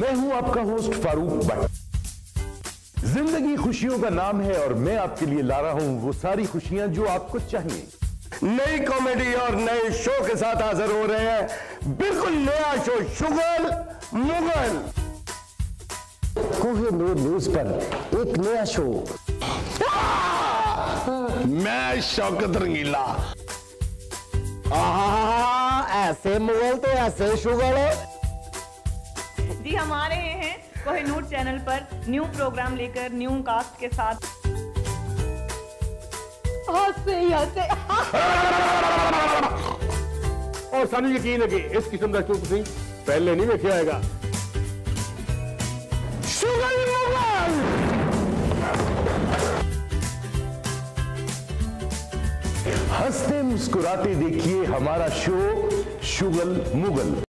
मैं हूँ आपका होस्ट फारूक भट्ट। ज़िंदगी खुशियों का नाम है और मैं आपके लिए ला रहा हूँ वो सारी खुशियाँ जो आपको चाहिए। नई कॉमेडी और नए शो के साथ हाजिर हो रहे हैं। बिल्कुल नया show sugar Mughal. Kohinoor news पर एक नया शो मैं शौकत रंगीला। ऐसे मुगल तो ऐसे शुगर जी हम आ रहे हैं कोहिनूर चैनल पर न्यू प्रोग्राम लेकर न्यू कास्ट के साथ। हंसे ही हंसे और सानू यकीन है कि इस किस्म का शो तुम पहले नहीं वेख्या आएगा। हँसते मुस्कुराते देखिए हमारा शो शुगल मुगल।